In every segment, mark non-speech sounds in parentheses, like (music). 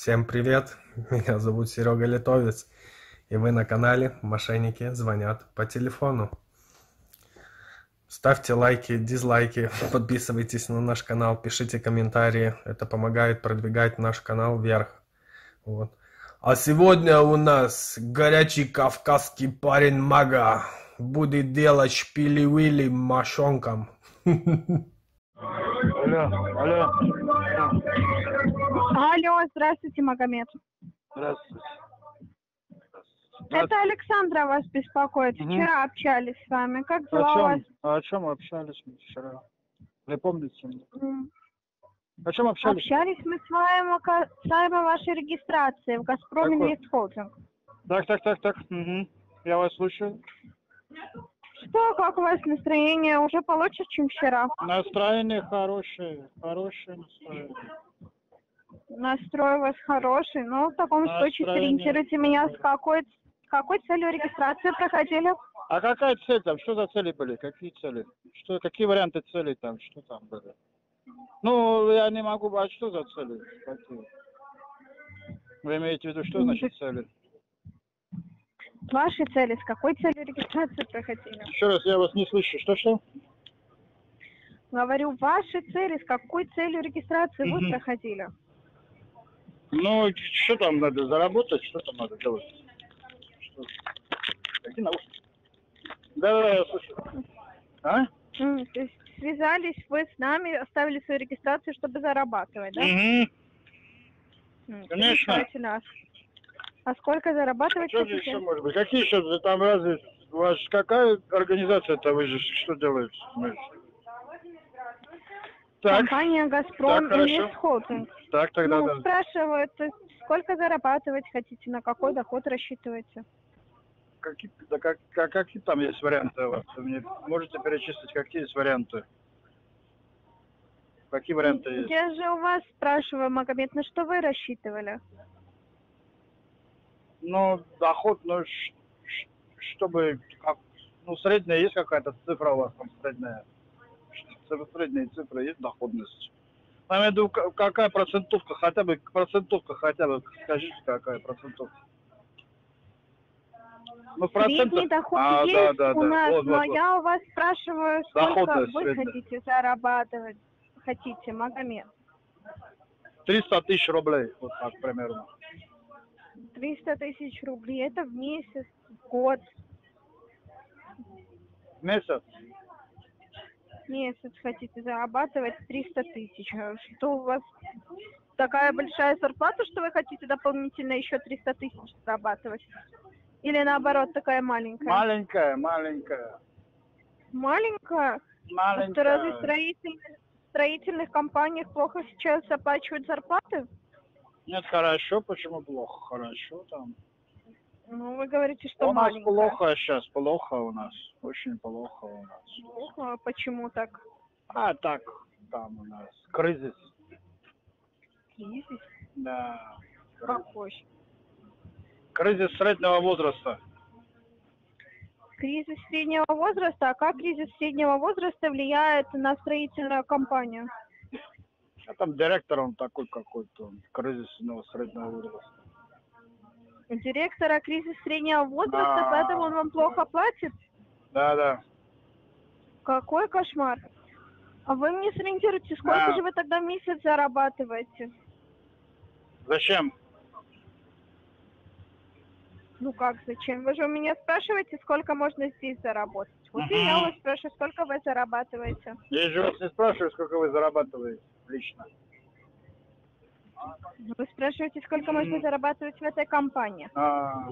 Всем привет, меня зовут Серега Литовец, и вы на канале «Мошенники звонят по телефону». Ставьте лайки, дизлайки, подписывайтесь на наш канал, пишите комментарии, это помогает продвигать наш канал вверх. Вот. А сегодня у нас горячий кавказский парень Мага будет делать шпили-вили мошонкам. (laughs) Алло, алло. Алло, здравствуйте, Магомед. Здравствуйте. Это Александра вас беспокоит. Мгм. Вчера общались с вами. Как О дела у вас? чем, о чем общались мы вчера? Не помните? М, О чем общались? Общались мы с вами касаемо вашей регистрации в «Газпром Какой? Инвест Холдинг». Так, так, так, так. Мгм. Я вас слушаю. Что, как у вас настроение? Уже получше, чем вчера? Настроение хорошее, хорошее настроение. Настрой у вас хороший. Ну, в таком случае Настроение. сориентируйте меня, с какой, с какой целью регистрации проходили? А какая цель там? Что за цели были? Какие цели? Что, какие варианты целей там? Что там были? Ну, я не могу, а что за цели? Какие? Вы имеете в виду, что значит цели? Ваши цели, с какой целью регистрации проходили? Еще раз, я вас не слышу. Что-что? Говорю, ваши цели, с какой целью регистрации вы проходили? Ну, что там надо заработать, что там надо делать? Что? Какие наушники? Да-да-да, я слышу. А? То есть связались вы с нами, оставили свою регистрацию, чтобы зарабатывать, да? Угу. М, конечно. Замечательно. А сколько зарабатывать Что хотите? еще может быть? Какие еще там разве у вас какая организация-то вы же что делаете? Так, Компания «Газпром» Так, хорошо. Инвест Холдинг. так, тогда Ну, да. спрашивают, сколько зарабатывать хотите, на какой доход рассчитываете? Какие, да как, как- какие там есть варианты у вас? Вы мне можете перечислить, какие есть варианты? Какие варианты есть? Я же у вас спрашиваю, Магомед, на что вы рассчитывали? Ну, доход, ну, чтобы, как, ну, средняя есть какая-то цифра у вас там, средняя? Средняя цифра есть доходность? Я имею в виду, ка- какая процентовка, хотя бы, процентовка хотя бы, скажите, какая процентовка? Ну, Средний доход А, есть да, да, у да. нас, Вот, но вот. я у вас спрашиваю, сколько Доходность вы средняя. хотите зарабатывать, хотите, Магомед? 300 тысяч рублей, вот так примерно. 300 тысяч рублей, это в месяц, в год, В месяц? Месяц хотите зарабатывать 300 тысяч. А Что у вас такая большая зарплата, что вы хотите дополнительно еще 300 тысяч зарабатывать? Или наоборот, такая маленькая? Маленькая, маленькая. Маленькая? А что, разве в Маленькая. строительных, строительных компаниях плохо сейчас оплачивают зарплаты? Нет, хорошо, почему плохо? Хорошо там. Ну, вы говорите, что у нас маленькая. плохо сейчас, плохо у нас. Очень плохо у нас. Плохо? Почему так? А так, там у нас кризис. Кризис? Да. Какой? Кризис среднего возраста. Кризис среднего возраста? А как кризис среднего возраста влияет на строительную компанию? А там директор он такой какой-то, он кризисного среднего возраста. У директора кризис среднего возраста, А. поэтому он вам плохо платит? Да, да. Какой кошмар. А вы мне сориентируйте, сколько Да. же вы тогда в месяц зарабатываете? Зачем? Ну как, зачем? Вы же у меня спрашиваете, сколько можно здесь заработать. Вот Мгм. я вас спрашиваю, сколько вы зарабатываете. Я же вас не спрашиваю, сколько вы зарабатываете лично. Вы спрашиваете, сколько можно зарабатывать в этой компании. А,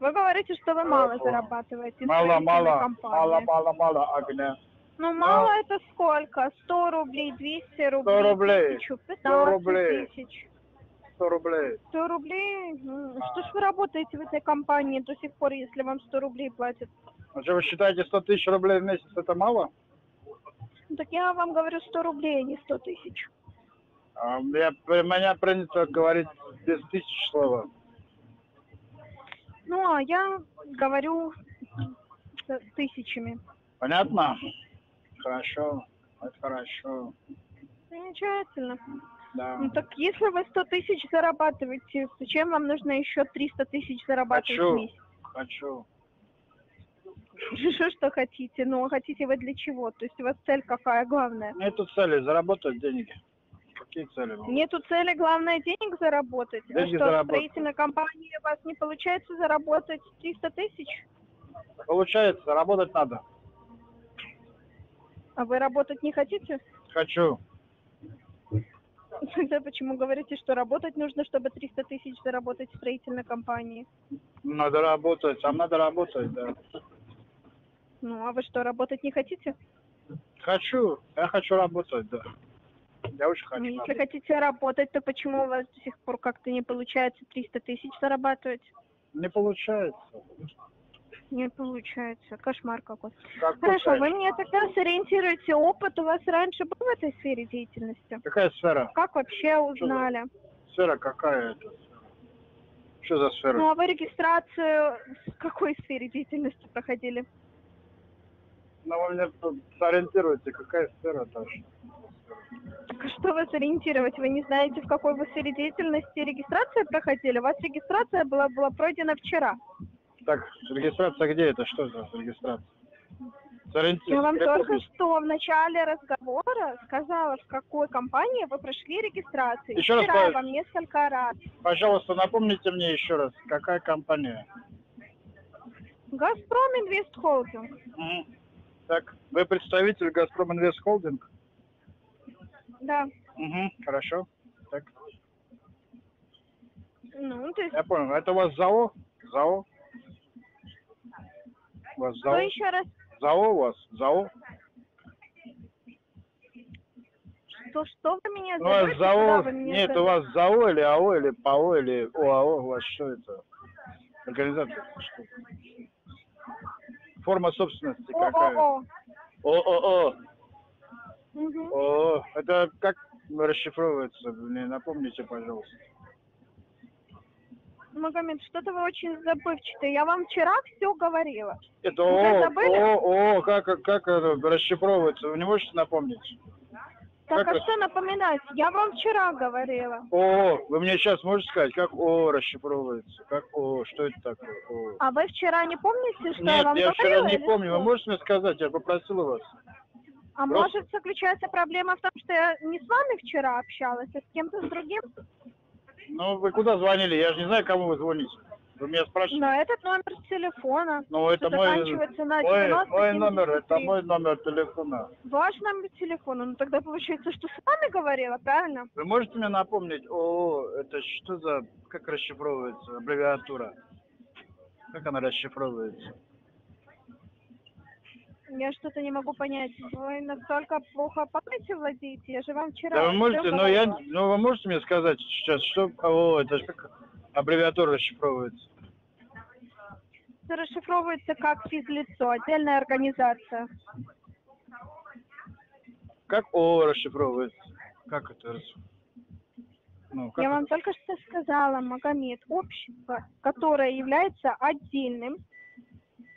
Вы говорите, что вы мало Хорошо. зарабатываете мало, мало, компании. мало, мало, мало огня. Ну мало это сколько? 100 рублей, 200 рублей, 100 рублей, 1000, 100 15 рублей. тысяч. 100 рублей. 100 рублей? М, Что ж вы работаете в этой компании до сих пор, если вам 100 рублей платят? А что, вы считаете 100 тысяч рублей в месяц это мало? Ну, Так я вам говорю 100 рублей, а не 100 тысяч. А, я, меня принято говорить без тысяч слова. Ну, а я говорю с тысячами. Понятно? Хорошо, это хорошо. Замечательно. Да. Ну так если вы 100 тысяч зарабатываете, зачем вам нужно еще 300 тысяч зарабатывать Хочу. в месяц? Хочу. Что, что хотите? Ну, а хотите вы для чего? То есть у вас цель какая главная? Нету цели заработать деньги. Какие цели? Нету цели, главное, денег заработать. Деньги что, в заработать. строительной компании у вас не получается заработать 300 тысяч? Получается, работать надо. А вы работать не хотите? Хочу. (laughs) Тогда почему говорите, что работать нужно, чтобы 300 тысяч заработать в строительной компании? Надо работать. Сам надо работать, да. Ну, а вы что, работать не хотите? Хочу. Я хочу работать, да. Я очень хочу если хотите работать, то почему у вас до сих пор как-то не получается 300 тысяч зарабатывать? Не получается. Не получается. Кошмар какой. Как Хорошо, вы получается? мне тогда сориентируете опыт. У вас раньше был в этой сфере деятельности? Какая сфера? Как вообще узнали? Сфера какая это? Что за сфера? Ну, а вы регистрацию в какой сфере деятельности проходили? Ну, вы меня сориентируете, какая сфера точно? Что вас ориентировать? Вы не знаете, в какой вы сфере деятельности регистрацию проходили? У вас регистрация была, была пройдена вчера. Так, регистрация где это? Что за регистрация? Сориентируйте. Я вам только регис- что в начале разговора сказала, в какой компании вы прошли регистрацию. Еще раз Вчера говорю. вам несколько раз. Пожалуйста, напомните мне еще раз, какая компания? Газпром Инвест Холдинг. Так, вы представитель Газпром Инвест Холдинг? Да. Угу, хорошо. Так, Ну, то есть, я понял. Это у вас ЗАО? ЗАО? У вас ЗАО? еще раз? ЗАО у вас? ЗАО? Что, что вы меня Ну, у вас зовете? ЗАО? вы меня Нет, зовете? у вас ЗАО или АО, или ПАО, или ОАО? У вас что это? Организация? Что? Форма собственности какая? ООО. ООО. О, это как расшифровывается? Мне напомните, пожалуйста. Магомед, что-то вы очень забывчатый. Я вам вчера все говорила. Это ООО, забыли? ООО, как, как это расшифровывается? Вы не можете напомнить? Так, Как а что напоминать? Я вам вчера говорила. ООО, вы мне сейчас можете сказать, как ООО расшифровывается? Как ООО, что это такое? ООО? А вы вчера не помните, что я Нет, вам я вчера говорила? не или помню. Вы можете мне сказать? Я попросил у вас. А просто- может заключается проблема в том, что я не с вами вчера общалась, а с кем-то с другим? Ну, вы куда звонили? Я же не знаю, кому вы звоните. Вы меня спрашиваете. На этот номер телефона. Ну, это мой, на мой, 90 мой номер, это 73. мой номер телефона. Ваш номер телефона. Ну тогда получается, что с вами говорила, правильно? Вы можете мне напомнить, ООО, это что за, как расшифровывается, аббревиатура? Как она расшифровывается? Я что-то не могу понять. Вы настолько плохо памятью владеете? Я же вам вчера Да вы можете, но я, ну вы можете мне сказать сейчас, что, ООО, это ж как аббревиатура расшифровывается? Это расшифровывается как физлицо, отдельная организация. Как ООО расшифровывается? Как это? рас- Ну, как Я это? вам только что сказала, Магомед, общество, которое является отдельным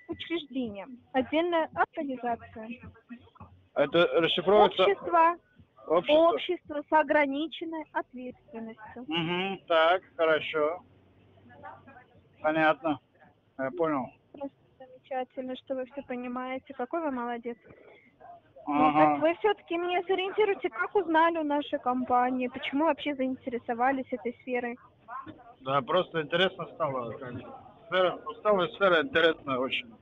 учреждением, отдельная организация. Это расшифровывается Общество, общество? общество с ограниченной ответственностью. Угу, так, хорошо. Понятно. Я понял. Просто замечательно, что вы все понимаете. Какой вы молодец. Ну, так Ага. вы все-таки меня сориентируете, как узнали о нашей компании, почему вообще заинтересовались этой сферой. Да, просто интересно стало. Как... Сфера, ну, стала сфера интересная очень.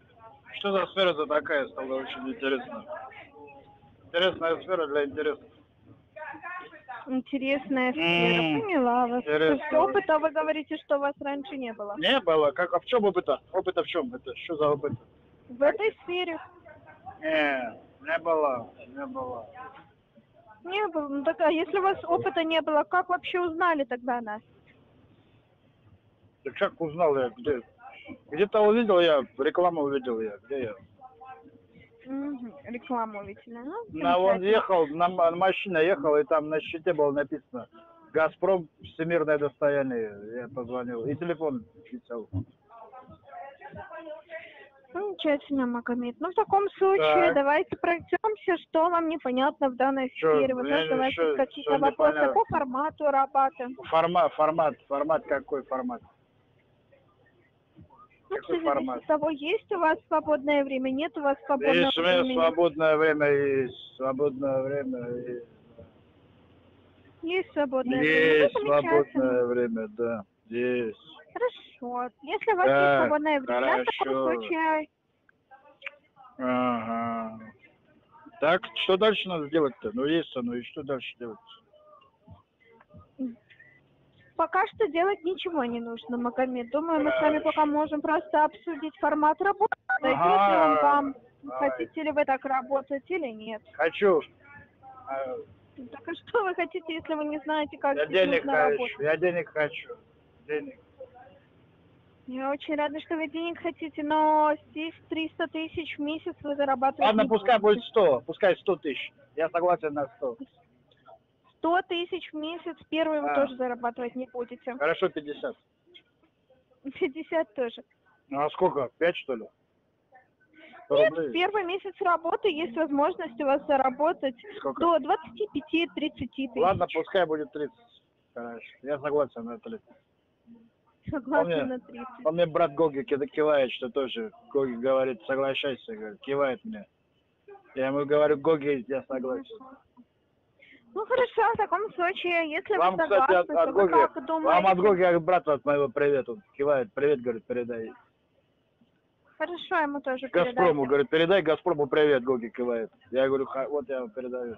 Что за сфера за такая стала очень интересно. Интересная сфера для интереса. Интересная сфера. М, Поняла вас. То интересно. есть опыта вы говорите, что у вас раньше не было. Не было. Как, а в чем опыта? Опыта в чем? Это что за опыт? В этой сфере Не, не было. Не было. не было. Ну так, а если у вас опыта не было, как вообще узнали тогда нас? Так как узнал я, где? Где-то увидел я, рекламу увидел я. Где я? Мгм, Рекламу увидели. Ну, На он ехал, на, машина ехала, и там на щите было написано «Газпром всемирное достояние». Я позвонил, и телефон висел. Замечательно, Магомед. Ну, в таком случае Так. давайте пройдемся, что вам непонятно в данной сфере. Вот я нас не- давайте какие-то вопросы непонятно? по формату работы. Формат, формат, формат какой формат? Зависит формат? от того, есть у вас свободное время, нет у вас свободного Есть времени. свободное время, есть свободное время, есть, Есть свободное время. есть Ну, замечательно. свободное время, да, есть. Хорошо. Если у вас Так, есть свободное время, в таком хорошо. случае Ага. Так, что дальше надо делать-то? Ну, есть оно, и что дальше делать? Пока что делать ничего не нужно, Магомед. Думаю, мы с вами пока можем просто обсудить формат работы. Зайдет ли он вам, Давай. хотите ли вы так работать или нет. Хочу. А, Так а что вы хотите, если вы не знаете, как Я денег нужно хочу, работать? я денег хочу. Денег. Я очень рада, что вы денег хотите, но здесь 300 тысяч в месяц вы зарабатываете. Ладно, пускай будет 100, пускай 100 тысяч. Я согласен на 100. 100 тысяч в месяц первый вы А. тоже зарабатывать не будете. Хорошо, 50. 50 тоже. Ну а сколько? 5 что ли? 100 Нет, рублей? первый месяц работы есть возможность у вас заработать Сколько? до 25-30 тысяч. Ладно, пускай будет 30. Хорошо. Я согласен на 30. Согласна Помню. на 30. По мне брат Гоги кивает, что тоже. Гоги говорит, соглашайся, говорит, кивает мне. Я ему говорю, Гоги, я согласен. Ну хорошо, в таком случае, если Вам, вы кстати, согласны, от, от то вы Гоги, как думаете? вам от Гоги, от брата от моего привет. Он кивает, привет, говорит, передай. Хорошо, ему тоже Газпрому, передайте. говорит, передай Газпрому привет, Гоги кивает. Я говорю, «Ха- вот я ему передаю.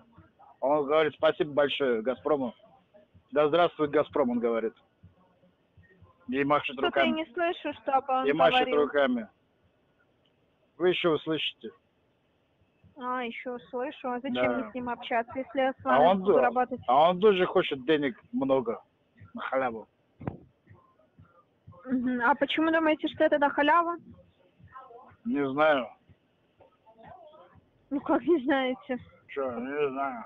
Он говорит, спасибо большое Газпрому. Да здравствует Газпром, он говорит. И машет Что-то я руками. не слышу, чтобы он И машет говорил. руками. Вы еще услышите. А, еще слышу. А зачем Да. мне с ним общаться, если я с А вами он, буду работать? А он тоже хочет денег много. На халяву. А почему думаете, что это до халява? Не знаю. Ну как не знаете? Что, не знаю.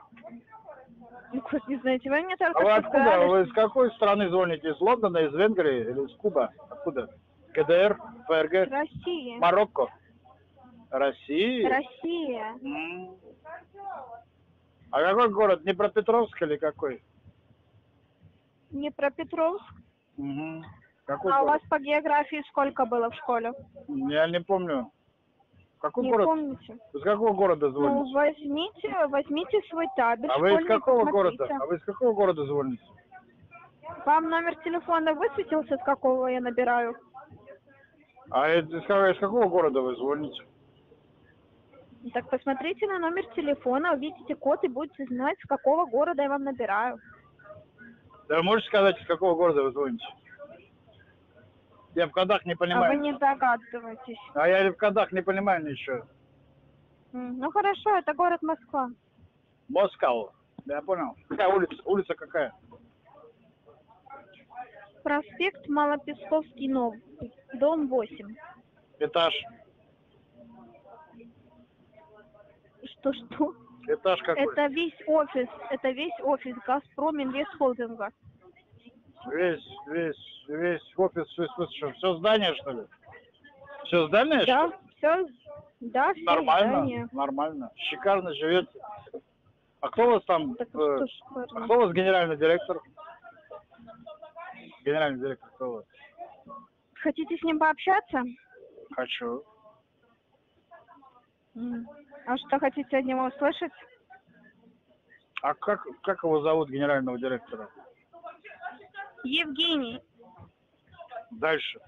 Ну как не знаете? Вы мне только А вы откуда? сказали, Вы из какой страны звоните? Из Лондона, из Венгрии или из Куба? Откуда? КДР, ФРГ, Россия. Марокко? Россия? Россия. М. А какой город? Днепропетровск или какой? Днепропетровск. Мгм. Какой А у вас город? по географии сколько было в школе? Я не помню. Какой Не город? помните? Из какого города Ну, звоните? возьмите, возьмите свой табель. а вы из какого посмотрите. города? А вы из какого города звоните? Вам номер телефона высветился, с какого я набираю? А из, из какого города вы звоните? Так посмотрите на номер телефона, увидите код и будете знать, с какого города я вам набираю. Да вы можете сказать, из какого города вы звоните? Я в кодах не А вы понимаю. не догадываетесь. А я в кодах не понимаю ничего. Ну хорошо, это город Москва. Москва. Я понял. Какая улица? Улица какая? Проспект Малопесковский Новый, дом 8. Этаж. Что-что? Этаж какой? Это весь офис, это весь офис Газпром Инвестхолдинга. Весь, весь, весь офис, весь, что, все здание, что ли? Все здание, Да, что ли? все, да, все Нормально, здания. нормально. Шикарно живет. А кто у вас там? Так э, что а кто у вас генеральный директор? Генеральный директор кто у вас? Хотите с ним пообщаться? Хочу. А что хотите от него услышать? А как, как его зовут, генерального директора? Евгений, Дальше.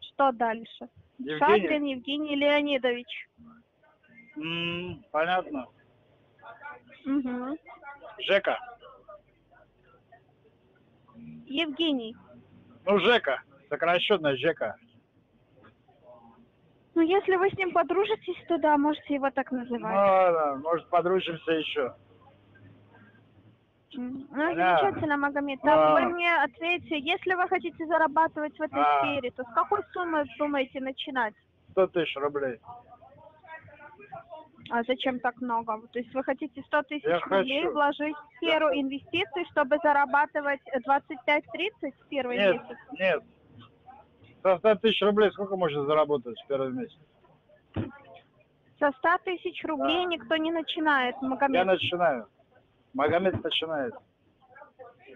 что дальше? Евгений? Шадрин Евгений Леонидович. М, понятно. Мгм. Жека. Евгений. Ну, Жека. Сокращенно Жека. Ну, если вы с ним подружитесь, то да, можете его так Ну, называть. ладно, может, подружимся еще. Ну, понятно. замечательно, Магомед. Так, А. вы мне ответьте, если вы хотите зарабатывать в этой А. сфере, то с какой суммы думаете начинать? 100 тысяч рублей. А зачем так много? То есть вы хотите 100 тысяч Я рублей хочу. вложить в сферу инвестиций, чтобы зарабатывать 25-30 в первый Нет, месяц? нет. Со 100 тысяч рублей сколько можно заработать в первый месяц? Со 100 тысяч рублей никто не начинает, Я Магомед. начинаю. Магомед начинает.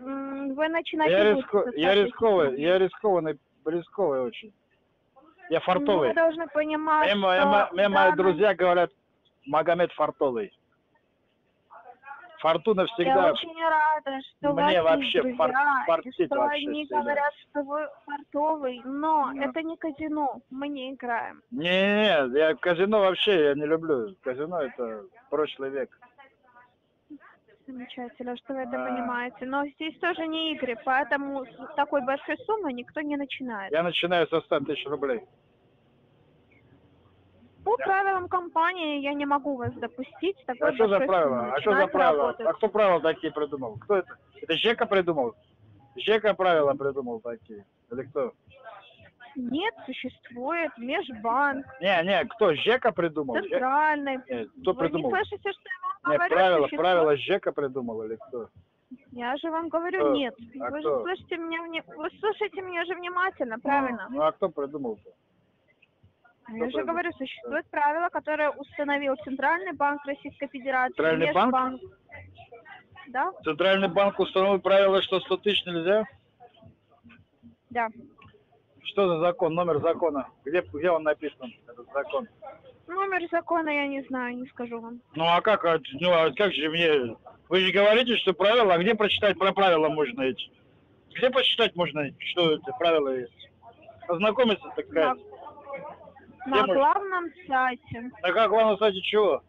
Вы начинать Я, риску... будете со 100 я рисковый, я рискованный, рисковый очень. Я Ну, фартовый. Вы должны понимать, Мне, мои- что данный- друзья говорят, Магомед фартовый. Фортуна Я всегда... очень рада, что вас Мне есть вообще друзья, и фартит что вообще они всегда. говорят, что вы фартовый, но Ну. это не казино, мы не играем. Не, я казино вообще я не люблю. Казино это прошлый век. Замечательно, что вы это А. понимаете. Но здесь тоже не игры, поэтому с такой большой суммы никто не начинает. Я начинаю со 100 тысяч рублей. По правилам компании я не могу вас допустить такой А что за правила? А что за правила? работать. А кто правила такие придумал? Кто это? Это Жека придумал? Жека правила придумал такие? Или кто? Нет, существует межбанк, Не, не, кто? Жека придумал? Центральный. Не, кто Вы придумал? не слышите, что я вам Нет, говорю? правила, Существует- правила Жека придумал или кто? Я же вам говорю, Кто? нет. А Вы кто? же слышите меня, вне- вы слушаете меня же внимательно, правильно? Ну а кто придумал-то? Я же говорю, существует правило, которое установил Центральный банк Российской Федерации, Центральный банк? Межбанк. Да, Центральный банк установил правило, что 100 тысяч нельзя? да. Что за закон? Номер закона? Где, где он написан, этот закон? Номер закона я не знаю, не скажу вам. Ну а как, а, ну а как же мне... Вы же говорите, что правила, а где прочитать про правила можно эти? Где почитать можно, что эти правила есть? Ознакомиться, так На, сказать. На можно? главном сайте. На как главном сайте чего?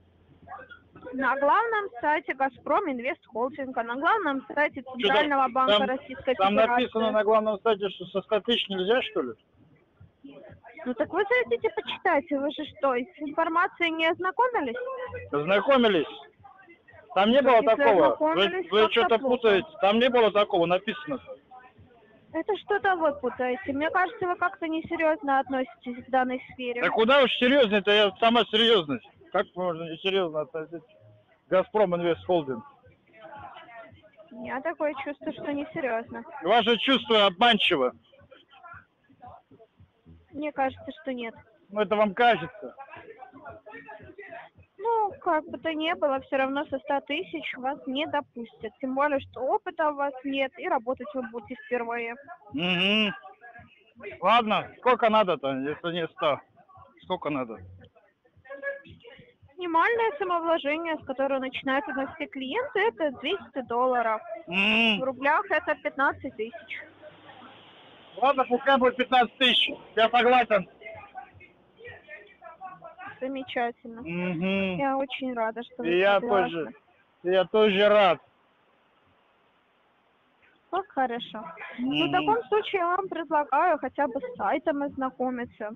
На главном сайте Газпром Инвест Холдинга, на главном сайте там- Центрального банка там- Российской Там Федерации. написано на главном сайте, что со 100 тысяч нельзя, что ли? Ну так вы зайдите, почитайте, вы же что, с информацией не ознакомились? Ознакомились? Там не было Если такого. Вы, вы что-то плохо. путаете. Там не было такого написано. Это что-то вы путаете. Мне кажется, вы как-то несерьезно относитесь к данной сфере. Да куда уж серьезнее-то, я сама серьезность. Как можно несерьезно относиться? Газпром Инвест Холдинг. У меня такое чувство, что несерьезно. Ваше чувство обманчиво. Мне кажется, что нет. Ну, это вам кажется. Ну, как бы то ни было, все равно со 100 тысяч вас не допустят. Тем более, что опыта у вас нет, и работать вы будете впервые. Угу. Ладно, сколько надо-то, если не 100? Сколько надо? Минимальное самовложение, с которого начинают все клиенты, это 200 долларов. М, В рублях это 15 тысяч. Ладно, пускай будет 15 тысяч. Я согласен. Замечательно. Мгм. Я очень рада, что вы я согласны. тоже. Я тоже рад. Как хорошо. Ну, в таком случае я вам предлагаю хотя бы с сайтом ознакомиться.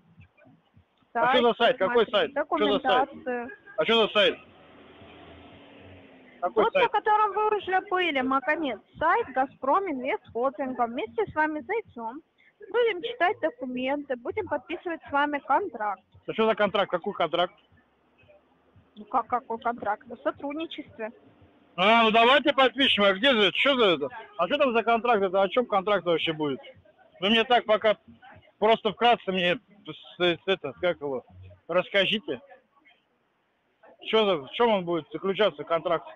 А что за сайт? Какой сайт? Что за сайт? А что за сайт? Какой Вот на сайт? котором вы уже были, Макомед. Сайт Газпром Инвест Холдинга. Вместе с вами зайдем. Будем читать документы, будем подписывать с вами контракт. А что за контракт? Какой контракт? Ну как какой контракт? О сотрудничестве. А, ну давайте подпишем. А где же? Что за это? А что там за контракт? Это о чем контракт вообще будет? Вы мне так пока просто вкратце мне это, как его, расскажите. Что за, в чем он будет заключаться, контракт?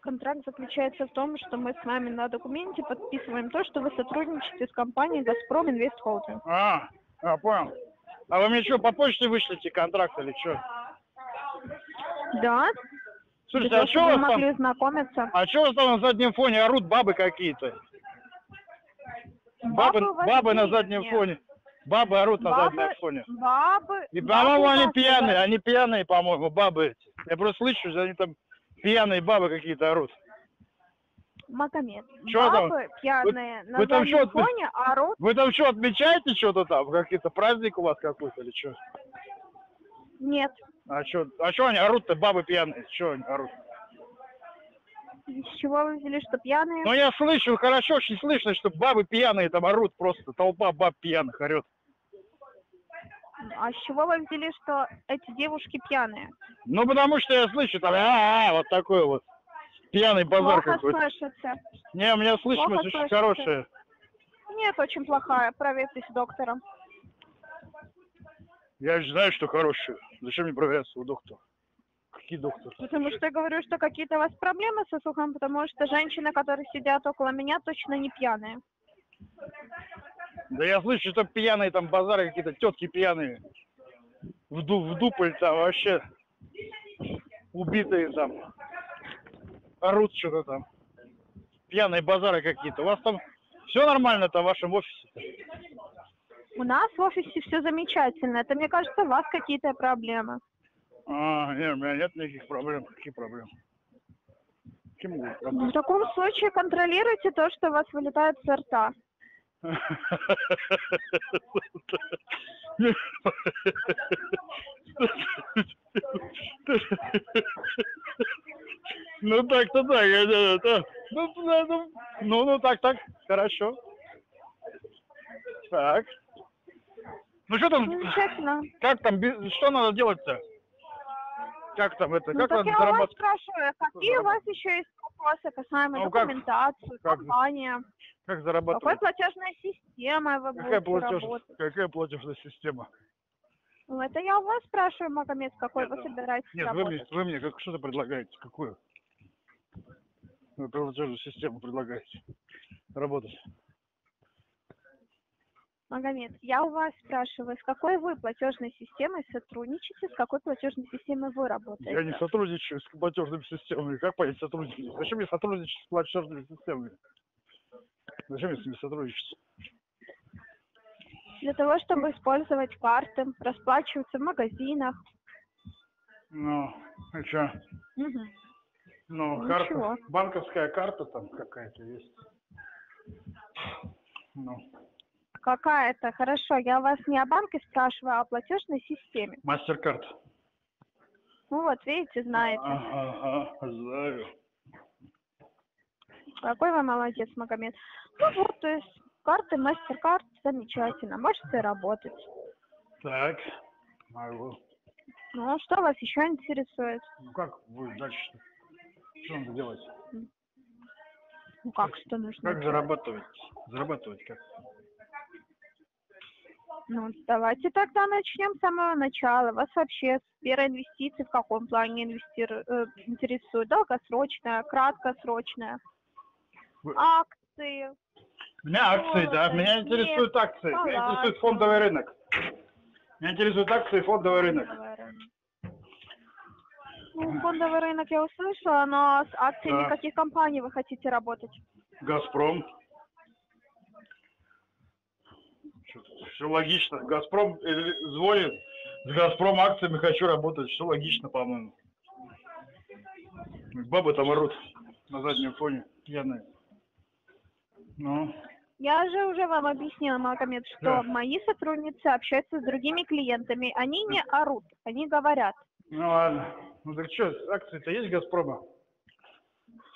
Контракт заключается в том, что мы с вами на документе подписываем то, что вы сотрудничаете с компанией Газпром Инвест Холдинг. А, а, понял. А вы мне что, по почте вышлите контракт или что? Да, Слушайте, а что вас там, знакомиться. а что у вас там на заднем фоне орут бабы какие-то? Бабы, бабы на заднем нет. фоне. Бабы орут на Бабы- заднем фоне. Бабы. И, по-моему, они пьяные, они пьяные, по-моему, бабы эти. Я просто слышу, что они там пьяные бабы какие-то орут. Магомед. Чё там? Бабы пьяные на вы там отме- фоне орут. Вы там что, отмечаете что-то там? Какие-то праздник у вас какой-то или что? Нет. А что а чё они орут-то, бабы пьяные? Что они орут? С чего вы взяли, что пьяные? Ну, я слышу, хорошо очень слышно, что бабы пьяные там орут просто. Толпа баб пьяных орет. А с чего вы взяли, что эти девушки пьяные? Ну, потому что я слышу там, а, вот такой вот пьяный базар Плохо какой-то. слышится. Не, у меня слышимость Плохо очень слышится. хорошая. нет, очень плохая. Проверьтесь доктором. Я же знаю, что хорошие. Зачем мне проверяться у доктора? Какие докторы? Потому что я говорю, что какие-то у вас проблемы со слухом, потому что женщины, которые сидят около меня, точно не пьяные. Да я слышу, что пьяные там базары какие-то, тетки пьяные. В, ду, в дупль там вообще убитые там. Орут что-то там. Пьяные базары какие-то. У вас там все нормально-то в вашем офисе? У нас в офисе все замечательно. Это, мне кажется, у вас какие-то проблемы. А, нет, у меня нет никаких проблем. Какие проблемы? Какие быть В проблемы? таком случае контролируйте то, что у вас вылетает с рта. (laughs) Ну так-то так, я- я- это- ну, ну, ну, ну, ну так, так, хорошо. Так. Ну что там, Замечательно. как там, что надо делать-то? Как там это, Ну, как надо я у вас зарабатывать? спрашиваю, какие у вас еще есть вопросы касаемо Ну, документации, как- компания? Как Какой зарабатывать? платежной системой вы Какая будете платежная, работать? какая платежная система? Ну, это я у вас спрашиваю, Магомед, какой вы Нет, собираетесь Нет, вы мне, работать? вы мне как что-то предлагаете, какую? Вы платежную систему предлагаете работать. Магомед, я у вас спрашиваю, с какой вы платежной системой сотрудничаете, с какой платежной системой вы работаете? Я не сотрудничаю с платежными системами. Как понять сотрудничать? Зачем мне сотрудничать с платежными системами? Зачем мне с ними сотрудничать? Для того, чтобы использовать карты, расплачиваться в магазинах. Ну, и чё? Мгм. Ну, Ничего. карта, банковская карта там какая-то есть. Ну, Какая-то, хорошо, я вас не о банке спрашиваю, а о платежной системе. мастер-карт. Ну вот, видите, знаете. Ага, ага, знаю. Какой вы молодец, Магомед. Ну вот, то есть карты, мастер-карт, замечательно, можете работать. Так, могу. Ну, что вас еще интересует? Ну как будет дальше? Что надо делать? Ну, как, что нужно? Как зарабатывать? Зарабатывать как? Ну, давайте тогда начнем с самого начала. Вас вообще сфера инвестиций в каком плане инвестиру- э, интересует? Долгосрочная, краткосрочная? Вы- Акции? Меня акции, да. Меня нефть, интересует акции. Меня интересует фондовый рынок. Меня интересует акции и фондовый рынок. Фондовый рынок. Ну, фондовый рынок я услышала, но с акциями Да. каких компаний вы хотите работать? Газпром. Все логично. Газпром э, звонит. С Газпром акциями хочу работать. Все логично, по-моему. Бабы там орут на заднем фоне пьяные. Ну, Я же уже вам объяснила, Магомед, что Да. мои сотрудницы общаются с другими клиентами. Они не орут, они говорят. ну ладно. Ну так что, акции-то есть Газпрома?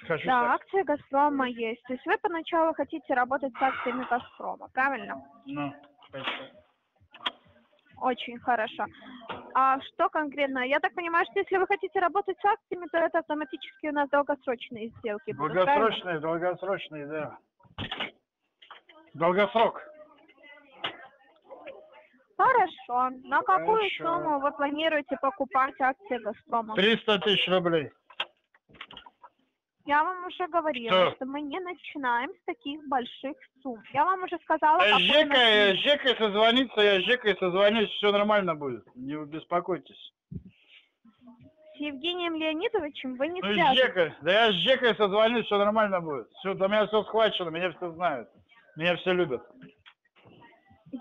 Хочу Да, так. акции Газпрома есть. То есть вы поначалу хотите работать с акциями Газпрома, правильно? Ну, хорошо. Очень хорошо. А что конкретно? Я так понимаю, что если вы хотите работать с акциями, то это автоматически у нас долгосрочные сделки будут? Долгосрочные, долгосрочные, да. Долгосрок. Хорошо. На какую Хорошо. сумму вы планируете покупать акции Газпрома? 300 тысяч рублей. Я вам уже говорила, Что? что мы не начинаем с таких больших сумм. Я вам уже сказала, Я с Жекой, я с лимит. Жекой созвониться, я с Жекой созвонюсь, все нормально будет. Не беспокойтесь. С Евгением Леонидовичем вы не Ну, связаны. Жекой, да я с Жекой созвонюсь, все нормально будет. Все, у меня все схвачено, меня все знают. Меня все любят.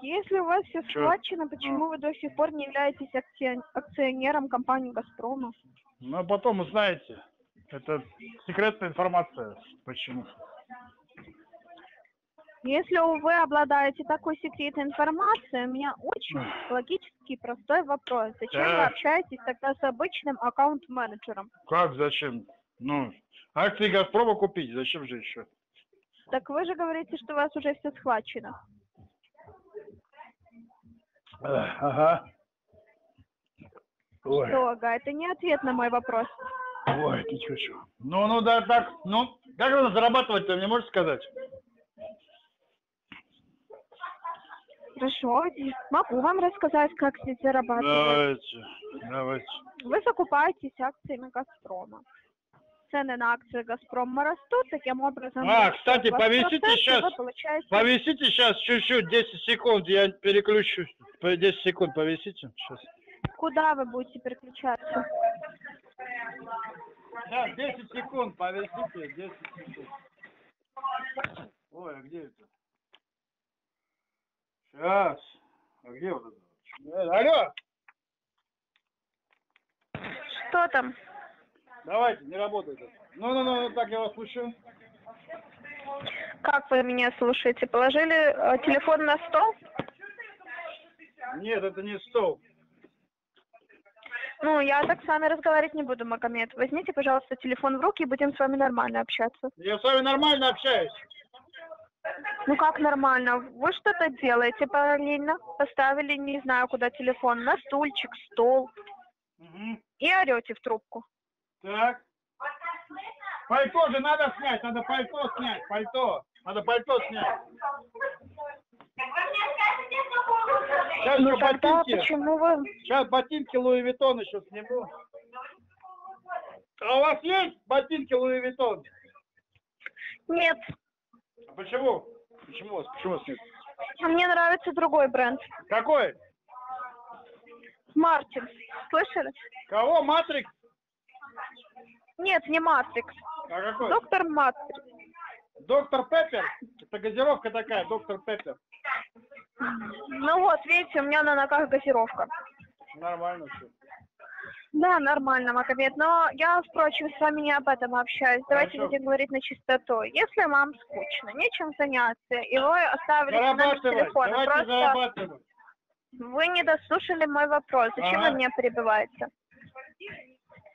Если у вас все Чё? схвачено, почему вы до сих пор не являетесь акци- акционером компании «Газпрома»? Ну, а потом узнаете. Это секретная информация. Почему? Если вы обладаете такой секретной информацией, у меня очень логический простой вопрос. Зачем вы Так. общаетесь тогда с обычным аккаунт-менеджером? Как, зачем? Ну, акции Газпрома купить, зачем же еще? Так вы же говорите, что у вас уже все схвачено. Ага. Ой. Что, Ага, это не ответ на мой вопрос. Ой, ты чё, чё? Ну, ну, да, так, ну, как надо зарабатывать-то, мне можешь сказать? Хорошо, могу вам рассказать, как здесь зарабатывать. Давайте, давайте. Вы закупаетесь акциями «Газпрома». Цены на акции «Газпрома» растут, таким образом... А, кстати, 20% повесите вы щас. получаете- Повисите сейчас чуть-чуть, 10 секунд, я переключусь. По 10 секунд повисите сейчас. Куда вы будете переключаться? Сейчас, 10 секунд, повисите, 10 секунд. Ой, а где это? Сейчас. А где вот это? Э, Алло, Что там? Давайте, не работает. Ну-ну-ну, так я вас слышу. Как вы меня слушаете? Положили э, телефон на стол? Нет, это не стол. Ну, я так с вами разговаривать не буду, Магомед. Возьмите, пожалуйста, телефон в руки и будем с вами нормально общаться. Я с вами нормально общаюсь. Ну как нормально? Вы что-то делаете параллельно? Поставили, не знаю, куда телефон, на стульчик, стол Мгм. и орете в трубку. Так. Пальто же надо снять, надо пальто снять, пальто. Надо пальто снять. Сейчас Ну тогда ботинки. почему вы... Сейчас ботинки Louis Vuitton еще сниму. А у вас есть ботинки Louis Vuitton? Нет, А почему? Почему у вас? Почему у вас нет? мне нравится другой бренд. Какой? Мартин. Слышали? Кого? Матрикс? Нет, не Матрикс. А какой? Доктор Матрикс. Доктор Пеппер? Это газировка такая, доктор Пеппер. Ну вот, видите, у меня на ногах газировка. Нормально все. Да, нормально, Магомед. Но я, впрочем, с вами не об этом общаюсь. Давайте Хорошо. будем говорить на чистоту. Если вам скучно, нечем заняться, и вы оставили номер телефона, давайте просто зарабатывать. вы не дослушали мой вопрос. Зачем Ага. вы меня перебиваете?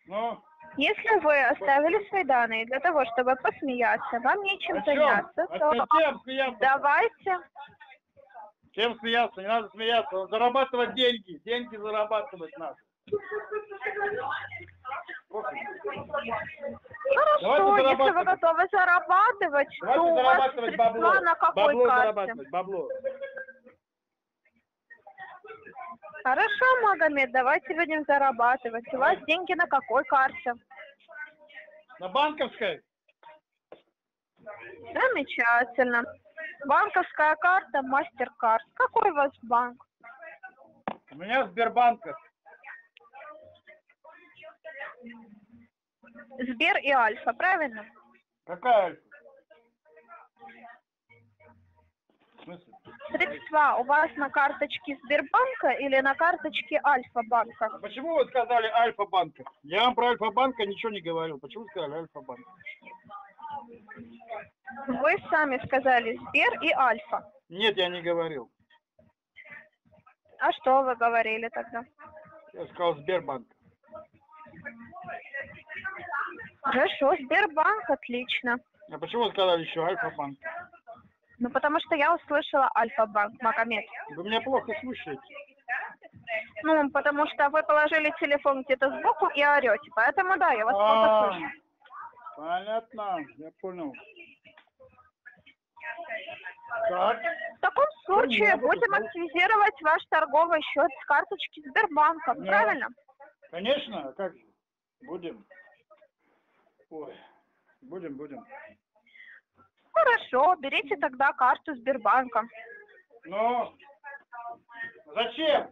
Ну, Если вы оставили свои данные для того, чтобы посмеяться, вам нечем заняться, А то давайте Чем смеяться? Не надо смеяться. Зарабатывать деньги. Деньги зарабатывать надо. Хорошо, Давайте если вы зарабатывать. готовы зарабатывать, то Давайте у вас зарабатывать бабло. на какой Бабло карте? зарабатывать, бабло. Хорошо, Магомед, давайте будем зарабатывать. У вас деньги на какой карте? На банковской? Замечательно. Банковская карта, мастер-карт. Какой у вас банк? У меня Сбербанка. Сбер и Альфа, правильно? Какая? альфа? Средства у вас на карточке Сбербанка или на карточке Альфа-банка? А почему вы сказали Альфа-банка? Я вам про Альфа-банка ничего не говорил. Почему вы сказали Альфа-банк? Вы сами сказали Сбер и Альфа. Нет, я не говорил. А что вы говорили тогда? Я сказал Сбербанк. Хорошо, Сбербанк, отлично. А почему вы сказали еще Альфа-банк? Ну, потому что я услышала Альфа-банк, Магомед. Вы меня плохо слушаете. Ну, потому что вы положили телефон где-то сбоку и орете. Поэтому да, я вас плохо А, слышу. Понятно, я понял. Так, В таком Ну, случае буду будем активизировать ваш торговый счет с карточки Сбербанка, Да. правильно? конечно, а как же? Будем. Ой, будем, будем. Хорошо, берите тогда карту Сбербанка. Но зачем?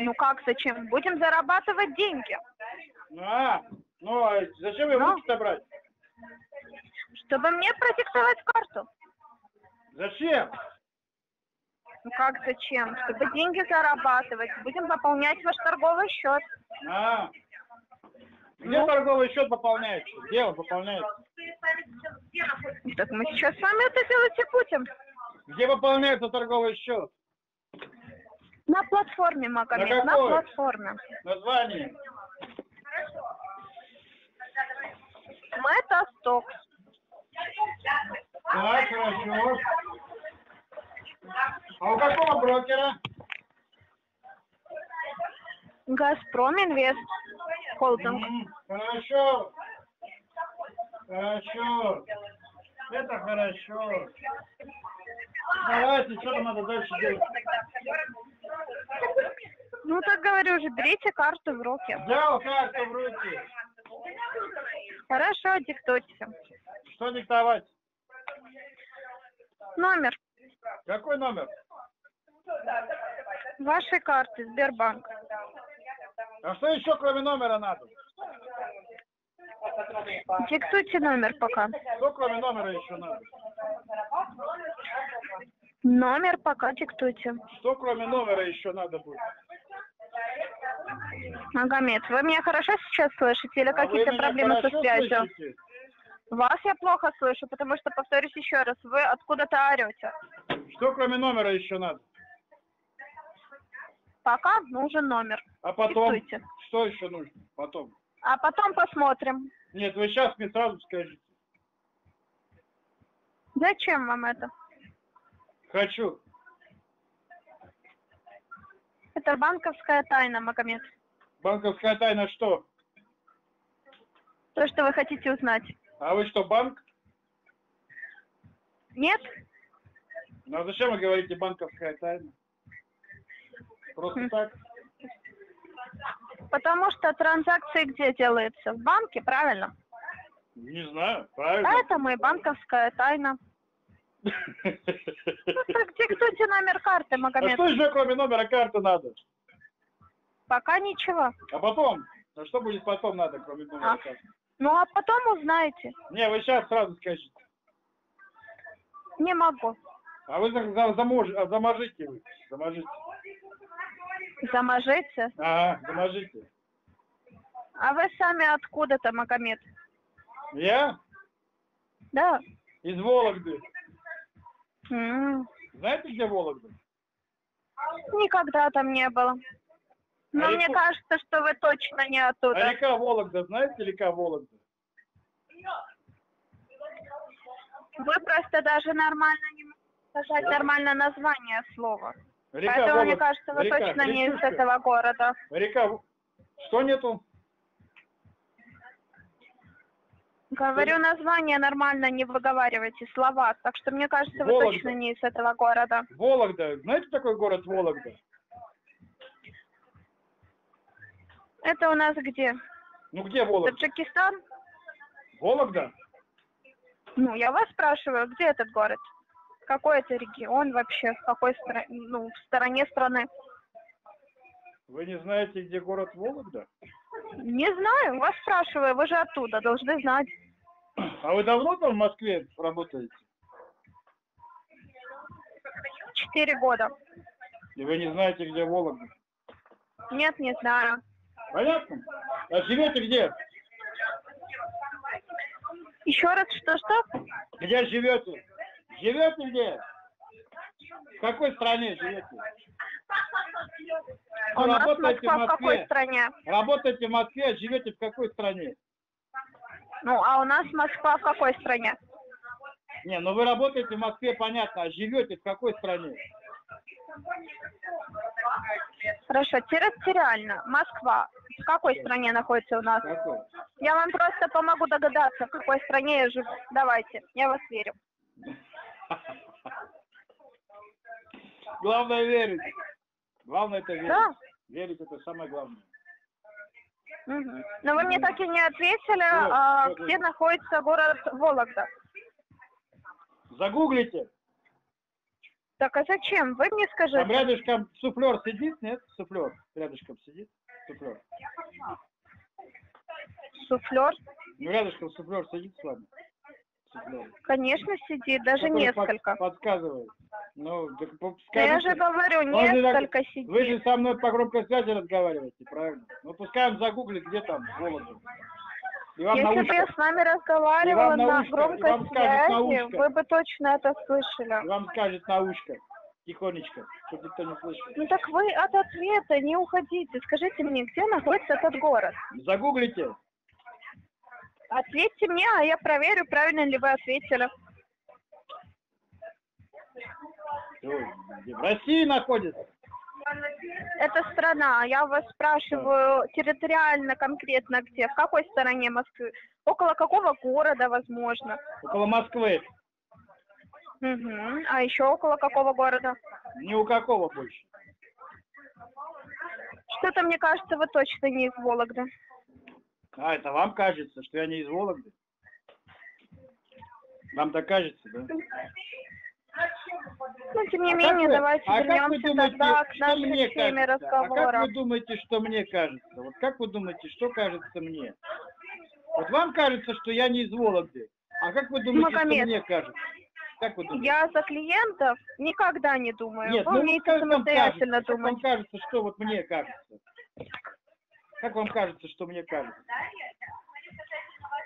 Ну как зачем? Будем зарабатывать деньги. Ну, а, ну, а зачем ее Ну. брать? Чтобы мне продиктовать карту. Зачем? Ну как зачем? Чтобы деньги зарабатывать. Будем пополнять ваш торговый счет. А, где Ну. торговый счет пополняется? Где он пополняется? Так мы сейчас с вами это делать и будем. Где пополняется торговый счет? На платформе, Магомед, На на, какой? платформе. Название? Мэта Стокс. Так, хорошо. А у какого брокера? Газпром Инвест. Холдинг. Хорошо. Хорошо. Это хорошо. Давайте, что там надо дальше делать? Ну, так говорю же, берите карту в руки. Взял карту в руки. Хорошо, диктуйте. Что диктовать? Номер Какой номер? вашей карты Сбербанк. А что еще кроме номера надо? Диктуйте номер пока. Что кроме номера еще надо? Номер пока диктуйте. Что кроме номера еще надо будет? Магомед, вы меня хорошо сейчас слышите или А какие-то проблемы со связью? слышите? Вас я плохо слышу, потому что, повторюсь еще раз, вы откуда-то орете. Что кроме номера еще надо? Пока нужен номер. А потом? Диктуйте. Что еще нужно? Потом. А потом посмотрим. Нет, вы сейчас мне сразу скажите. Зачем вам это? Хочу. Это банковская тайна, Магомед. Банковская тайна что? То, что вы хотите узнать. А вы что, банк? Нет? Ну а зачем вы говорите банковская тайна? Просто так? Потому что транзакции где делаются? В банке, правильно? Не знаю, правильно. Поэтому и банковская тайна. Ну, так диктуйте номер карты, А Магомед. что еще кроме номера карты надо? Пока ничего. А потом? А что будет потом надо, кроме номера А. карты? Ну, а потом узнаете. Не, вы сейчас сразу скажите. Не могу. А вы за- за- замож- а заможите вы. Заможите. Заможите. Ага, заможите. А вы сами откуда-то, Магомед? Я Да. из Вологды. М, Знаете, где Вологда? Никогда там не было. Но А мне реку- кажется, что вы точно не А оттуда. река Вологда, знаете река Вологда? Вы просто даже нормально не можете сказать нормально название слова. Река Поэтому, мне Вологда. кажется, вы Река, точно не из этого города. Река... Что нету? Говорю, название нормально не выговаривайте, слова. Так что, мне кажется, вы Вологда. точно не из этого города. Вологда. Знаете такой город Вологда? Это у нас где? Ну где Вологда? Таджикистан? Вологда? Ну, я вас спрашиваю, где этот город? Какой это регион вообще? В какой стране? Ну, в стороне страны? Вы не знаете, где город Вологда? Не знаю, вас спрашиваю, вы же оттуда, должны знать. А вы давно там в Москве работаете? Четыре года. И вы не знаете, где Вологда? Нет, не знаю. Понятно? А живете где? Еще раз, что-что? Где живете? Живете где? В какой стране живете? У Вы нас работаете Москва в в какой Москве? стране? Работаете в Москве, а живете в какой стране? Ну, а у нас Москва в какой стране? Не, ну вы работаете в Москве, понятно, а живете в какой стране? Хорошо, территориально. Москва. В какой стране находится у нас? Какой? Я вам просто помогу догадаться, в какой стране я живу. Давайте, я вас верю. Главное верить. Главное это верить. Да? Верить это самое главное. Мгм. Но вы мне так и не ответили, Что? а, Что где находится город Вологда. Загуглите. Так а зачем? Вы мне Там скажите. рядышком суфлер сидит, нет? Суфлер рядышком сидит. Суфлер. Суфлер? Ну рядышком суфлер сидит с вами. Конечно, сидит, даже Который под- несколько. подсказывает. Ну, так Да я скажите. же говорю, Он же так- несколько сидит. Вы же со мной по громкой связи разговариваете, правильно? Ну пускай он загуглит, где там. И вам Если бы я с вами разговаривала И на наушка, и громкой связи, наушка. вы бы точно это И слышали. вам скажет на ушко. Тихонечко, чтобы никто не слышал. Ну так вы от ответа не уходите. Скажите мне, где находится этот город? Загуглите. Ответьте мне, а я проверю, правильно ли вы ответили. В России находится. Это страна. Я вас спрашиваю территориально, конкретно где? В какой стороне Москвы? Около какого города, возможно? Около Москвы. Угу. А еще около какого города? Ни у какого больше. Что-то, мне кажется, вы точно не из Вологды. А, это вам кажется, что я не из Вологды? Вам так кажется, да? Ну, тем не А менее, вы- давайте а как вы вернемся думаете, тогда к что мне нашей теме кажется? А как разговора. вы думаете, что мне кажется? Вот как вы думаете, что кажется мне? Вот вам кажется, что я не из Вологды. А как вы думаете, Магомед. что мне кажется? Как вы думаете? Я за клиентов никогда не думаю. Нет, вы ну умеете вам самостоятельно кажется? Как вам думать. кажется, что вот мне кажется? Как вам кажется, что мне кажется?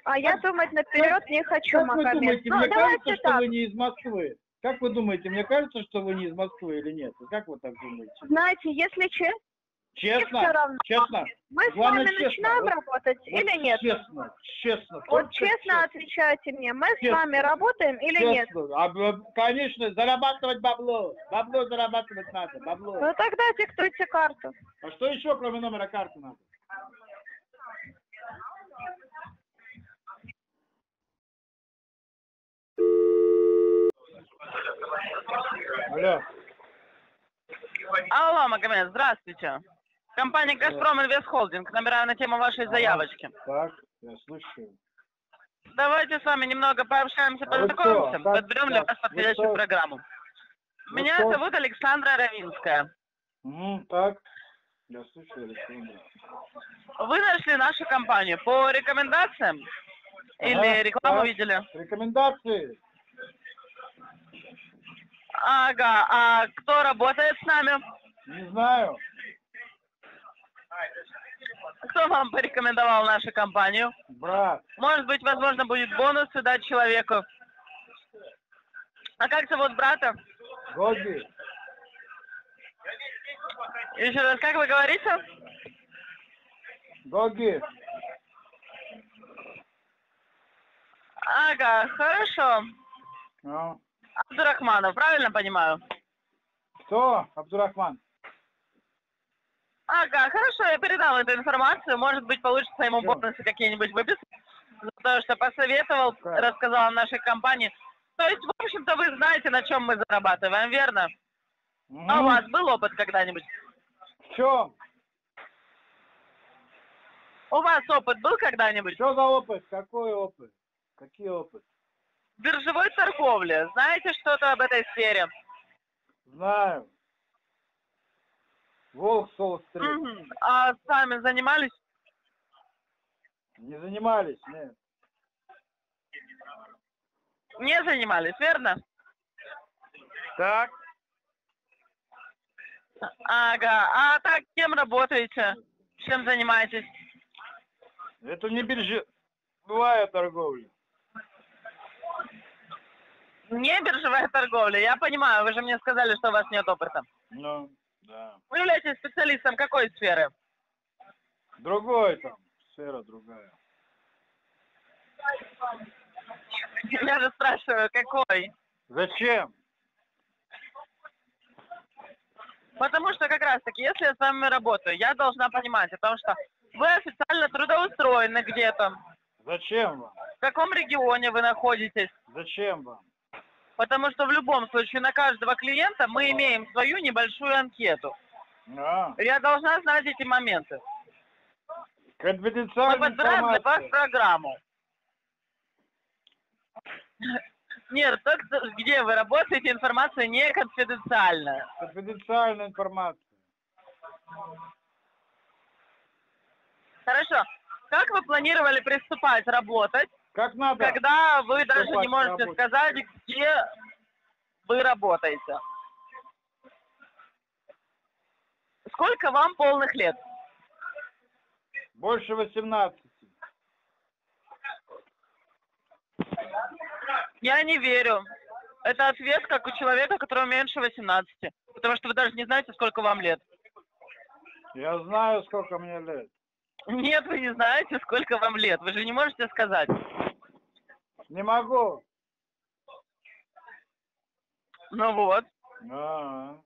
А я думать наперед не хочу, Как вы думаете, Ну, мне кажется, что так. вы не из Москвы? Как вы думаете, мне кажется, что вы не из Москвы или нет? Как вы так думаете? Знаете, если честно, Честно? все равно. Честно? Мы с Главное, вами честно. начинаем Вот- работать Вот или нет? Честно, честно. Вот только честно отвечайте мне, мы с Честно. вами работаем или нет? Честно. А, б- конечно, зарабатывать бабло. Бабло зарабатывать надо, бабло. Ну тогда диктуйте карту. А что еще, кроме номера карты надо? Алло. Алло, Магомед, здравствуйте. Компания «Газпром Инвест Холдинг». Набираю на тему вашей заявочки. Так, я слышу. Давайте с вами немного пообщаемся, А познакомимся? Так, подберем для вас подходящую программу. Меня кто? зовут Александра Равинская. Мгм, так, я слышу, Александр. Вы нашли нашу компанию по рекомендациям? Или Ага, рекламу так. видели? Рекомендации? Ага, а кто работает с нами? Не знаю. Кто вам порекомендовал нашу компанию? Брат, Может быть, возможно, будет бонусы дать человеку. А как зовут брата? Гоги, Еще раз, как вы говорите? Гоги, Ага, хорошо. ну, Абдурахманов, правильно понимаю? кто? Абдурахман. Ага, хорошо, я передал эту информацию. Может быть, получится ему бонусы какие-нибудь выписать. За то, что посоветовал, рассказал о нашей компании. То есть, в общем-то, вы знаете, на чем мы зарабатываем, верно? А у вас был опыт когда-нибудь? В чем? У вас опыт был когда-нибудь? Что за опыт? Какой опыт? Какие опыт? Биржевой торговле. Знаете что-то об этой сфере? Знаю. Волк Солстрит. Мгм. А сами занимались? Не занимались, нет. Не занимались, верно? Так, Ага. А так, кем работаете? Чем занимаетесь? это не биржевая торговля. Не биржевая торговля, я понимаю, вы же мне сказали, что у вас нет опыта. Ну, да. Вы являетесь специалистом какой сферы? Другой там, сфера другая. Я же спрашиваю, какой? Зачем? Потому что как раз таки, если я с вами работаю, я должна понимать о том, что вы официально трудоустроены где-то, Зачем вам? в каком регионе вы находитесь. Зачем вам? Потому что в любом случае на каждого клиента мы имеем свою небольшую анкету. А, Я должна знать эти моменты. Мы конфиденциальная подбираем для вас программу. Нет, тот, где вы работаете, информация не конфиденциальная. Конфиденциальная информация. Хорошо. Как вы планировали приступать работать, Как надо? когда вы даже не можете работе. сказать, где вы работаете? Сколько вам полных лет? Больше 18. Я не верю. Это ответ, как у человека, которому меньше 18. Потому что вы даже не знаете, сколько вам лет. Я знаю, сколько мне лет. Нет, вы не знаете, сколько вам лет. Вы же не можете сказать. Не могу. Ну вот. А,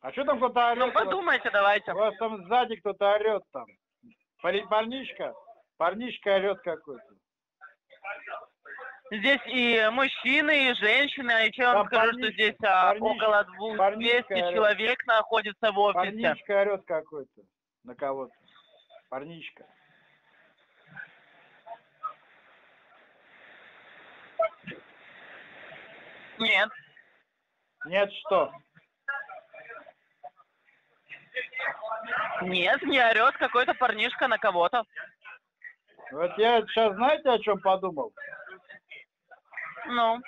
а что там кто-то орет? Ну подумайте, давайте. У вас там сзади кто-то орет там. Парнишка? Парнишка орет какой-то. Здесь и мужчины, и женщины, и что я вам Там скажу, что парнишка, здесь а, парнишка, около двух парнишка 200 орёт. человек находится в офисе. Парничка орет какой-то на кого-то. Парничка. Нет, Нет, что? нет, не орет какой-то парнишка на кого-то. Вот я сейчас знаете, о чем подумал? Ну,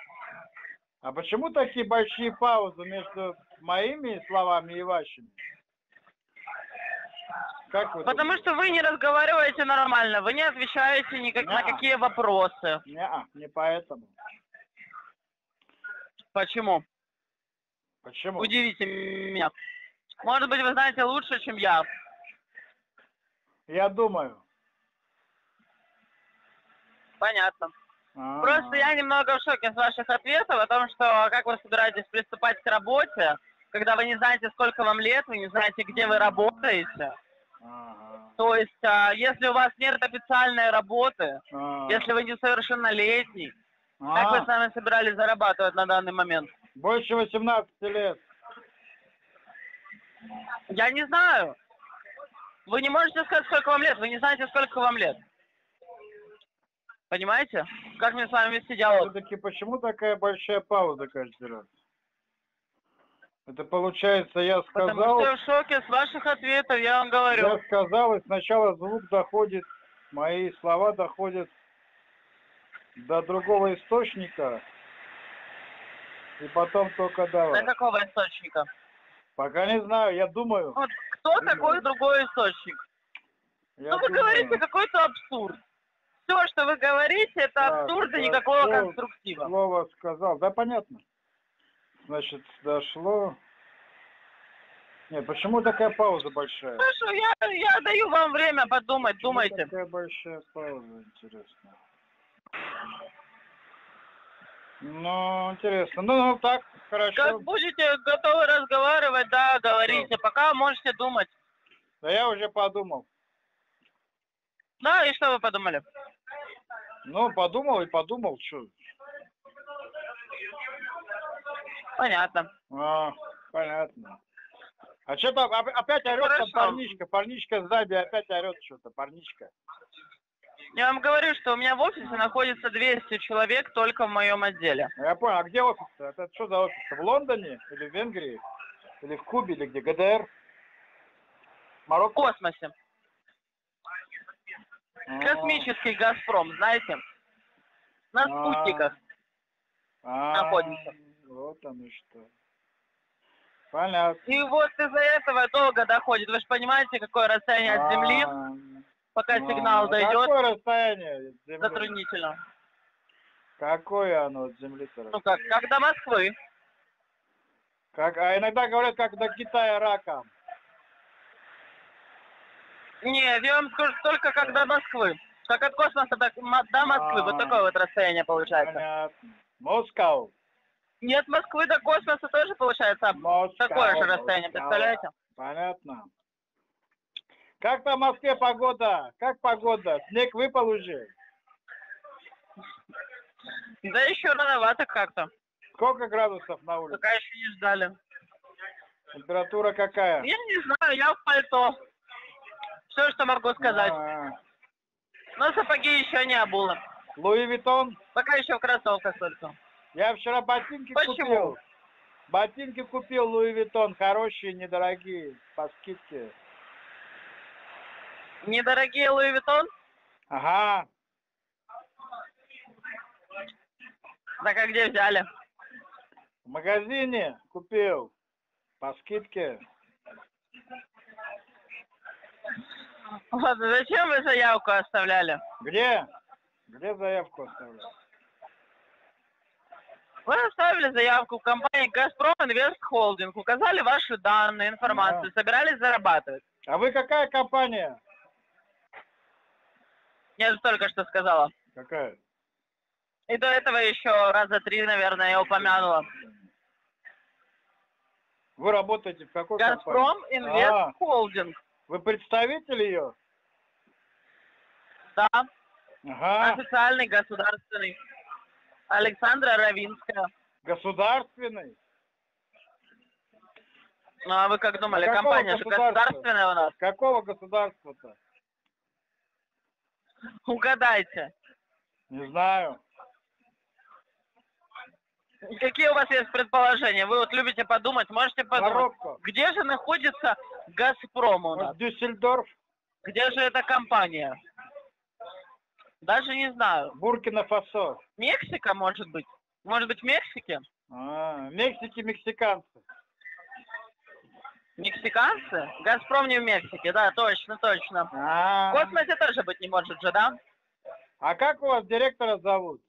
А почему такие большие паузы между моими словами и вашими? Как вы потому что вы не разговариваете нормально, вы не отвечаете никак, на какие вопросы. Не, не поэтому. Почему? Почему? Удивите меня. Может быть, вы знаете лучше, чем я. Я думаю. Понятно. А, Просто я немного в шоке с ваших ответов о том, что как вы собираетесь приступать к работе, когда вы не знаете, сколько вам лет, вы не знаете, где вы работаете. ага, То есть, а, если у вас нет официальной работы, а. если вы несовершеннолетний, А, как вы с нами собирались зарабатывать на данный момент? Больше 18 лет. Я не знаю. Вы не можете сказать, сколько вам лет, вы не знаете, сколько вам лет. Понимаете? Как мне с вами вести диалог? Все-таки почему такая большая пауза каждый раз? Это получается, я Потому сказал, что я в шоке с ваших ответов, я вам говорю. я сказал, и сначала звук доходит, мои слова доходят до другого источника, и потом только до вас. До какого источника? Пока не знаю, я думаю. Вот кто Думаю. такой другой источник? Я Ну, вы думаю. говорите какой-то абсурд. Все, что вы говорите, это абсурд и никакого слово- конструктива. Слово сказал. Да, понятно. Значит, дошло. Нет, почему такая пауза большая? Хорошо, я, я даю вам время подумать, Почему думайте. такая большая пауза, интересно. Ну, интересно. Ну, ну так, хорошо. Как будете готовы разговаривать, да, говорите. Пока можете думать. Да я уже подумал. Да, и что вы подумали? Ну, подумал и подумал, что. Понятно. А, понятно. А что там, оп- опять орет там парничка, парничка сзади опять орет что-то, парничка. Я вам говорю, что у меня в офисе находится 200 человек только в моем отделе. Я понял, а где офис -то? Это что за офис -то? В Лондоне или в Венгрии? Или в Кубе, или где? ГДР? В Марокко? космосе. Космический Газпром, знаете? На А. спутниках. а, находится. Вот оно что. Понятно. И вот из-за этого долго доходит. Вы же понимаете, какое расстояние от Земли, А, пока ну, сигнал дойдет, Какое расстояние от Земли? затруднительно. Какое оно от Земли-то? Ну как, как до Москвы. Как, а иногда говорят, как до Китая раком. Нет, я вам скажу только как до Москвы. Как от космоса до, м- до Москвы. Вот А. такое вот расстояние получается. Москва. Нет, Москвы до космоса тоже получается Москва. такое же расстояние, Москва. представляете? Понятно. Как там в Москве погода? Как погода? Снег выпал уже? Да еще рановато как-то. Сколько градусов на улице? Пока еще не ждали. Температура какая? Я не знаю, я в пальто. Все, что могу сказать. А, Но сапоги еще не обула. Луи Виттон? Пока еще в кроссовках только. Я вчера ботинки Почему? купил. Ботинки купил Луи Виттон, хорошие, недорогие, по скидке. Недорогие Луи Vuitton? Ага, Так а где взяли? в магазине купил, по скидке. Вот, зачем вы заявку оставляли? Где? Где заявку оставлял? Вы оставили заявку в компании «Газпром Инвест Холдинг», указали ваши данные, информацию, собирались зарабатывать. А вы какая компания? Я же только что сказала. Какая? И до этого еще раза три, наверное, я упомянула. Вы работаете в какой компании? «Газпром Инвест А, Холдинг». Вы представитель ее? Да. Ага. Официальный, государственный. Александра Равинская. Государственный. Ну а вы как думали, какого компания же государственная у нас? Какого государства-то? Угадайте. Не знаю. Какие у вас есть предположения? Вы вот любите подумать, можете подумать. Марокко. Где же находится Газпром у нас? Дюссельдорф, Где же эта компания? Даже не знаю. Буркина-Фасо. Мексика, может быть? Может быть, в Мексике? А, Мексики, мексиканцы. Мексиканцы? Газпром не в Мексике, да, точно, точно. В А, космосе тоже быть не может же, да? а как у вас директора зовут?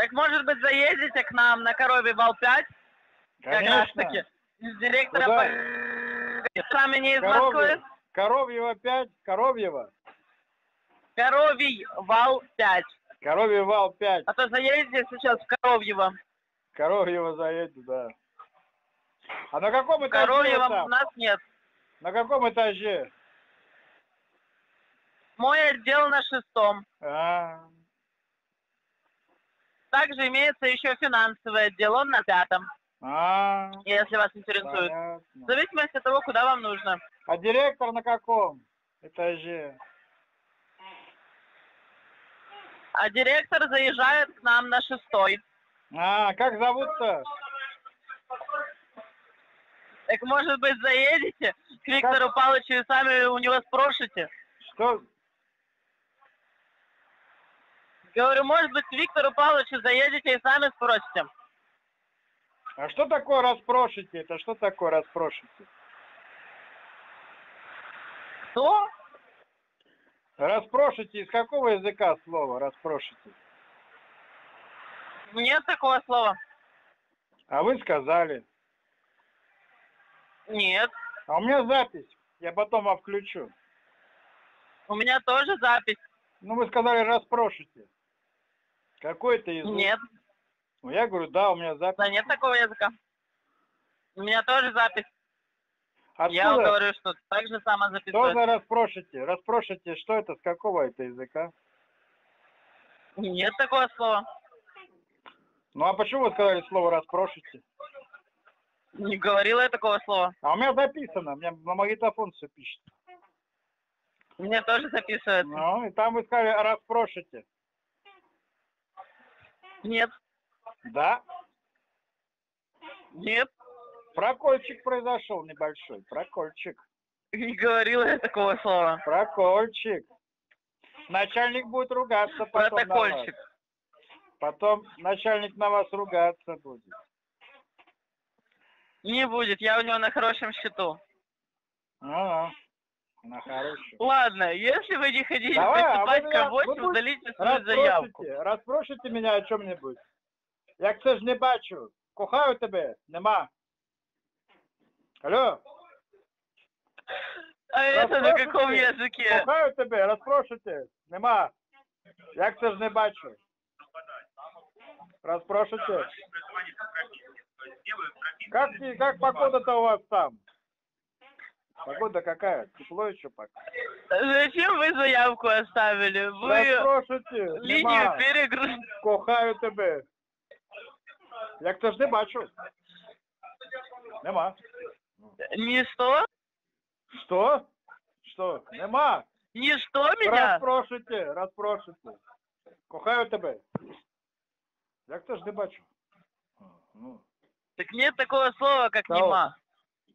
Так, может быть, заедете к нам на Коровий вал 5? Как раз Конечно. таки. Из директора Куда? по... Сами не из Коровье- Москвы? Коровьева 5, Коровьева. Коровий вал 5. Коровий вал 5. А то заедете сейчас в Коровьево. Коровьева заедет, да. А на каком этаже вы Коровьева у там? нас нет. На каком этаже? Мой отдел на шестом. А, Также имеется еще финансовый отдел, он на пятом, а, если вас интересует. В понятно. зависимости от того, куда вам нужно. А директор на каком этаже? А директор заезжает к нам на шестой. А, как зовут-то? Так, может быть, заедете к Виктору Павловичу и сами у него спросите? Что? Говорю, может быть, к Виктору Павловичу заедете и сами спросите. А что такое распрошите? Это что такое распрошите? Кто? Распрошите, из какого языка слово распрошите? Нет такого слова. А вы сказали. Нет. А у меня запись. Я потом вам включу. У меня тоже запись. Ну, вы сказали распрошите. Какой это язык? Нет. Ну, я говорю, да, у меня запись. Да нет такого языка. У меня тоже запись. Откуда? Я вам говорю, что так же само Что записывать. за распрошите? Распрошите, что это, с какого это языка? Нет такого слова. Ну, а почему вы сказали слово распрошите? Не говорила я такого слова. А у меня записано, у меня на магнитофон все пишет. Мне тоже записывается. Ну, и там вы сказали распрошите. Нет. Да? Нет. Прокольчик произошел небольшой. Прокольчик. Не говорила я такого слова. Прокольчик. Начальник будет ругаться потом на вас. Протокольчик. Потом начальник на вас ругаться будет. Не будет, я у него на хорошем счету. А, на хороший. Ладно, если вы не хотите Давай, а вы приступать меня- к работе, вы тут удалите свою заявку. Розпрошите, мене о чому-небудь. Як це ж не бачу. Кохаю тебе, нема. Алло, А это на каком языке? Кохаю тебе, розпрошите, нема. Як це ж не бачу. Розпрошите. Как, как погода-то у вас там? Погода какая? Тепло еще пока. Зачем вы заявку оставили? Вы Розпрошите, линию нема. перегрузили. Кохаю тебе. Як не бачу. Нема. Не что? Що? Нема. Не что меня? Розпрошуйте, розпрошуйте. Кохаю тебе. Як не бачу? Ну, Так нет такого слова, как Да нема.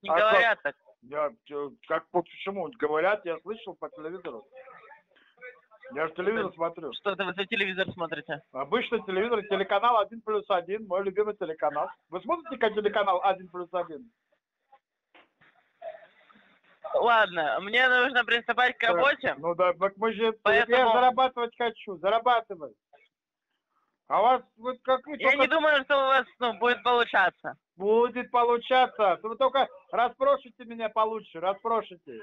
Не А говорят так. Я, как, почему говорят, я слышал по телевизору. Я же телевизор смотрю. Что это вы за телевизор смотрите? Обычный телевизор, телеканал 1 плюс 1, мой любимый телеканал. Вы смотрите как телеканал 1 плюс 1? Ладно, мне нужно приступать к работе. Ну да, так мы же, Поэтому- я зарабатывать хочу, зарабатывать. А у вас, вот как вы Я только не думаю, что у вас ну, будет получаться. будет получаться, вы только распрошите меня получше, распрошите.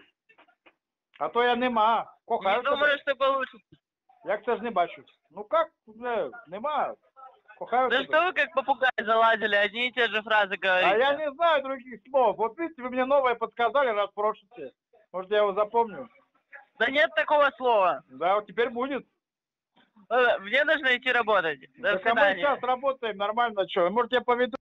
А то я нема, Не кохаю думаю, что получится. Як це ж не бачу? Ну как, не, нема, кохаю Да тебе. что вы как попугай заладили, одни и те же фразы А говорите. я не знаю других слов. Вот видите, вы мне новое подсказали, распрошите. Может, я его запомню? Да нет такого слова. Да, вот теперь будет. Э, Мне нужно идти работать. До Так а мы свидания. сейчас работаем нормально, что? Может, я поведу